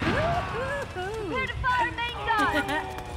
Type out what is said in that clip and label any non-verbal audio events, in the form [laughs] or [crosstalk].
Prepare to fire main gun! [laughs]